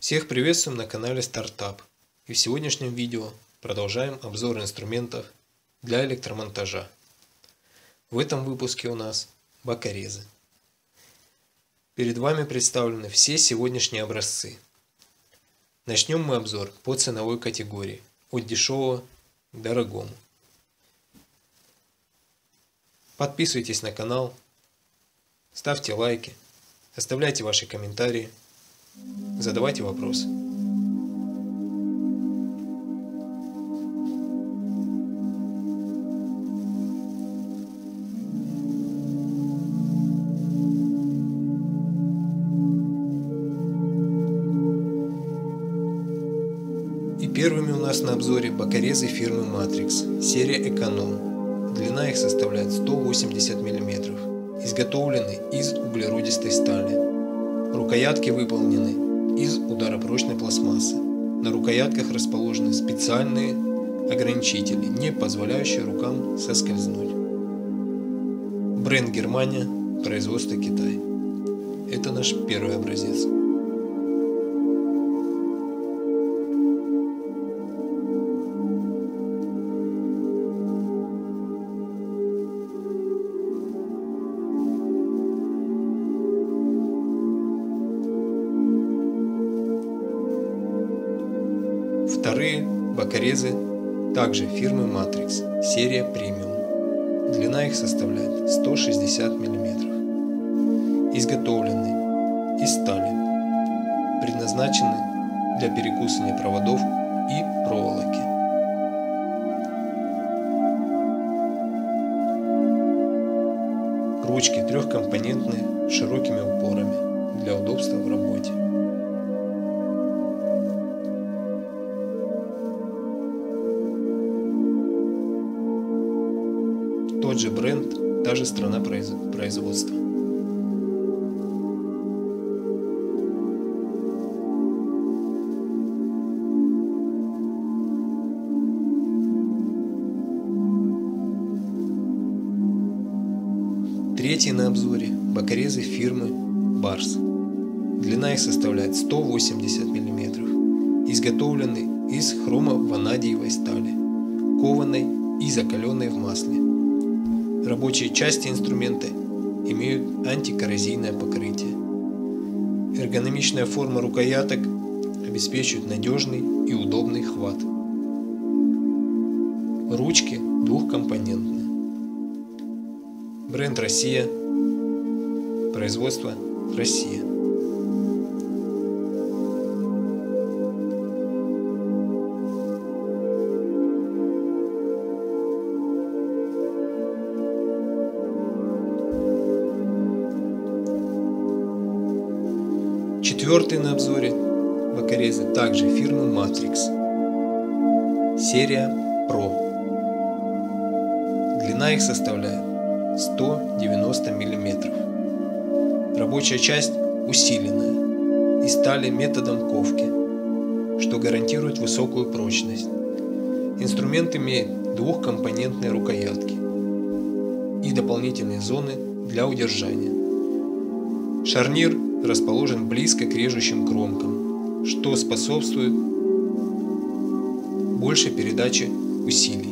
Всех приветствуем на канале Стартап. И в сегодняшнем видео продолжаем обзор инструментов для электромонтажа. В этом выпуске у нас бокорезы. Перед вами представлены все сегодняшние образцы. Начнем мы обзор по ценовой категории, от дешевого к дорогому. Подписывайтесь на канал, ставьте лайки, оставляйте ваши комментарии, задавайте вопросы. И первыми у нас на обзоре бокорезы фирмы Matrix, серия Эконом. Длина их составляет 180 мм, изготовлены из углеродистой стали. Рукоятки выполнены из ударопрочной пластмассы. На рукоятках расположены специальные ограничители, не позволяющие рукам соскользнуть. Бренд Германия, производство Китай. Это наш первый образец. Вторые бокорезы также фирмы Matrix, серия премиум. Длина их составляет 160 мм. Изготовлены из стали. Предназначены для перекусывания проводов и проволоки. Ручки трехкомпонентные с широкими упорами для удобства в работе. Тот же бренд, та же страна производства. Третий на обзоре – бокорезы фирмы Барс. Длина их составляет 180 мм. Изготовлены из хромованадиевой стали, кованой и закаленной в масле. Рабочие части инструмента имеют антикоррозийное покрытие. Эргономичная форма рукояток обеспечивает надежный и удобный хват. Ручки двухкомпонентные. Бренд Россия. Производство Россия. Четвертый на обзоре бокорезы также фирмы Matrix. Серия Pro. Длина их составляет 190 мм. Рабочая часть усиленная из стали методом ковки, что гарантирует высокую прочность. Инструмент имеет двухкомпонентные рукоятки и дополнительные зоны для удержания. Шарнир расположен близко к режущим кромкам, что способствует большей передаче усилий.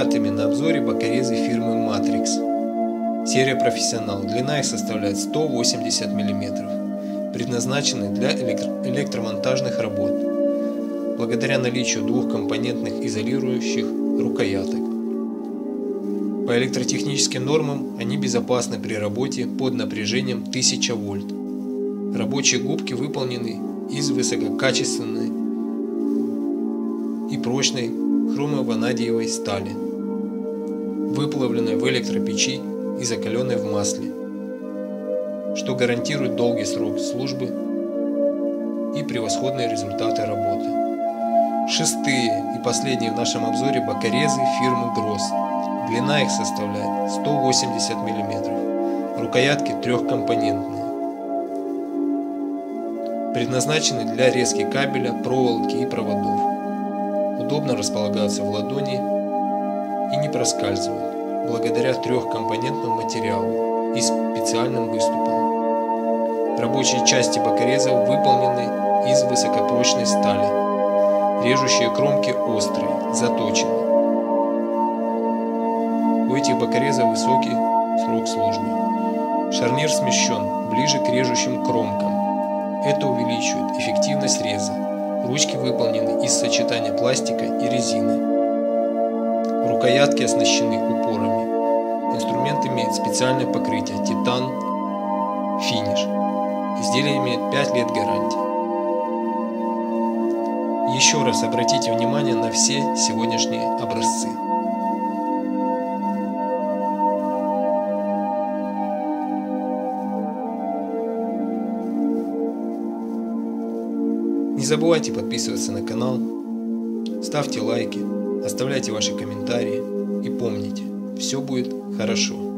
Пятыми на обзоре бокорезы фирмы Matrix. Серия профессионал. Длина их составляет 180 мм. Предназначены для электро электромонтажных работ. Благодаря наличию двухкомпонентных изолирующих рукояток. По электротехническим нормам они безопасны при работе под напряжением 1000 вольт. Рабочие губки выполнены из высококачественной и прочной хромованадиевой стали, выплавленной в электропечи и закаленной в масле, что гарантирует долгий срок службы и превосходные результаты работы. Шестые и последние в нашем обзоре бокорезы фирмы Гросс. Длина их составляет 180 мм. Рукоятки трехкомпонентные. Предназначены для резки кабеля, проволоки и проводов. Удобно располагаются в ладони и не проскальзывают, благодаря трехкомпонентному материалу и специальным выступам. Рабочие части бокорезов выполнены из высокопрочной стали. Режущие кромки острые, заточены. У этих бокорезов высокий срок службы. Шарнир смещен ближе к режущим кромкам. Это увеличивает эффективность реза. Ручки выполнены из сочетания пластика и резины. Рукоятки оснащены упорами. Инструмент имеет специальное покрытие титан финиш. Изделие имеет 5 лет гарантии. Еще раз обратите внимание на все сегодняшние образцы. Не забывайте подписываться на канал, ставьте лайки, оставляйте ваши комментарии и помните, все будет хорошо.